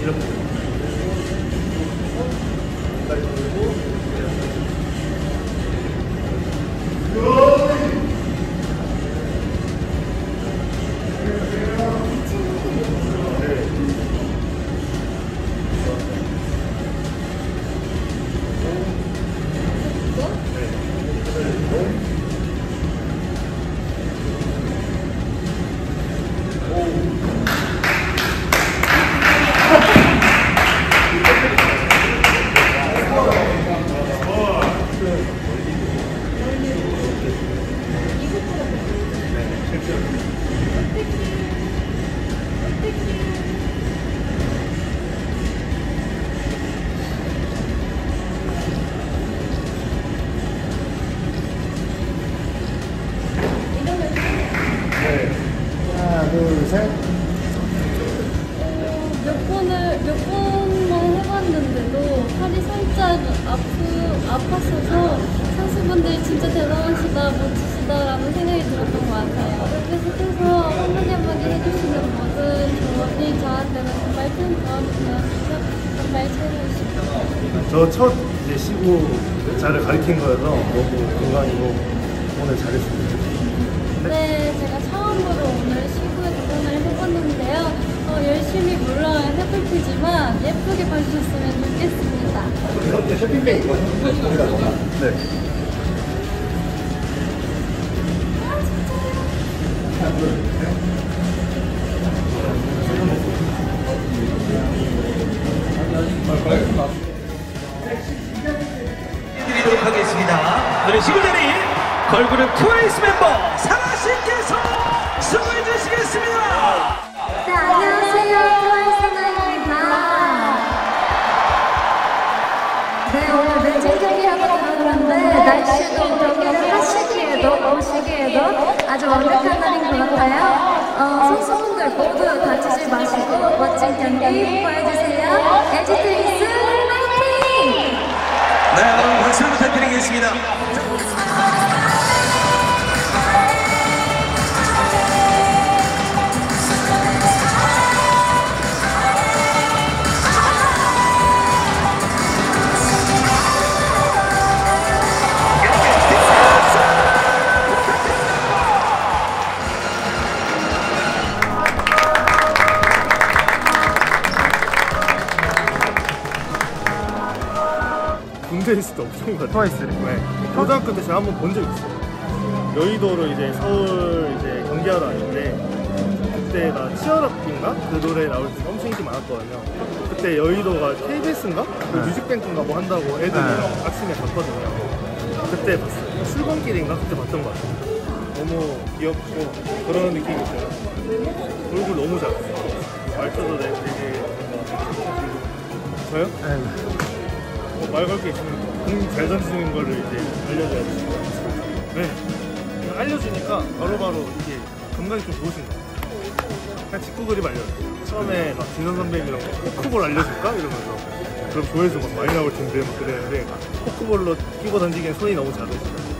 이렇게 몇 번만 해봤는데도 팔이 살짝 아프 아팠어서 선수분들이 진짜 대단하시다 멋지시다라는 생각이 들었던 것 같아요. 계속해서 한마디 한마디 해주시는 모든 조언이 저한테는 정말 큰 도움이 되어서 정말 최고 싶어요. 저첫 이제 시구 자를 가리킨 거여서 너무 건강이고 오늘 잘했습니다. 네, 제가 처음으로 테지만 예쁘게 봐주셨으면 좋겠습니다. 이렇게 쇼핑백이. 여기다 넣어. 네. 드리도록 하겠습니다. 오늘 시구자리 걸그룹 트와이스 멤버 사라 경기 보여주세요. LG 트윈스 파이팅! 네, 여러분 박수 부탁드리겠습니다. 군대에 있을 때 엄청 갔어요. 트와이스를? 네. 고등학교 때 제가 한 번 본 적 있어요. 여의도로 이제 서울 이제 경기하러 왔는데 그때가 치얼업인가? 그 노래 나올 때 엄청 인기 많았거든요. 그때 여의도가 KBS인가? 그 뮤직뱅크인가 뭐 한다고 애들이 아침에 갔거든요. 그때 봤어요. 출근길인가? 그때 봤던 것 같아요. 너무 귀엽고 그런 느낌이 있어요. 얼굴 너무 작았어요. 말투도 되게 저요? 뭐 말 걸 게 있으면 공잘 던지는 거를 이제 알려줘야 돼. 네. 알려주니까 바로 바로 이게 감각이 좀 좋으신 것 같아요. 그냥 직구 그림 알려줘요. 처음에 막 진선 선배님이랑 포크볼 알려줄까? 이러면서 그럼 조회수 막 많이 나올 텐데 막 그랬는데 포크볼로 끼고 던지기엔 손이 너무 작으시다.